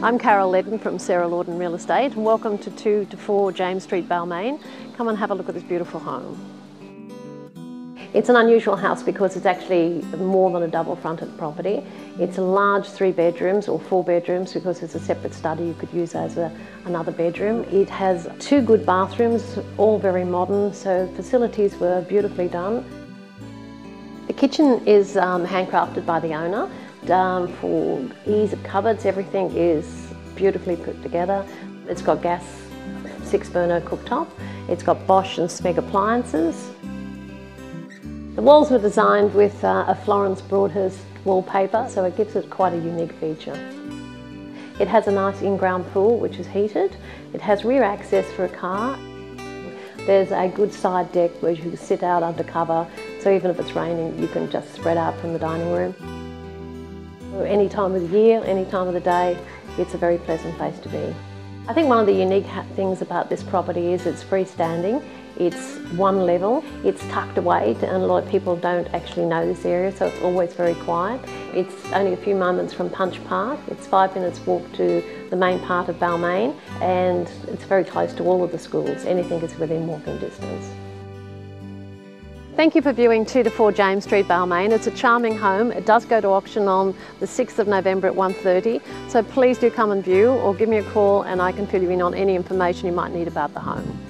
I'm Carol Ledden from Sarah Lorden Real Estate and welcome to 2 to 4 James Street, Balmain. Come and have a look at this beautiful home. It's an unusual house because it's actually more than a double fronted property. It's a large three bedrooms or four bedrooms because it's a separate study you could use as a, another bedroom. It has two good bathrooms, all very modern, so facilities were beautifully done. The kitchen is um, handcrafted by the owner. For ease of cupboards, everything is beautifully put together. It's got gas six burner cooktop. It's got Bosch and Smeg appliances. The walls were designed with uh, a Florence Broadhurst wallpaper, so it gives it quite a unique feature. It has a nice in-ground pool which is heated. It has rear access for a car. There's a good side deck where you can sit out under cover, so even if it's raining you can just spread out from the dining room. Any time of the year, any time of the day, it's a very pleasant place to be. I think one of the unique things about this property is it's freestanding. It's one level, it's tucked away and a lot of people don't actually know this area so it's always very quiet. It's only a few moments from Punch Park, it's five minutes walk to the main part of Balmain and it's very close to all of the schools, anything is within walking distance. Thank you for viewing 2 to 4 James Street, Balmain. It's a charming home. It does go to auction on the 6th of November at 1.30, so please do come and view or give me a call and I can fill you in on any information you might need about the home.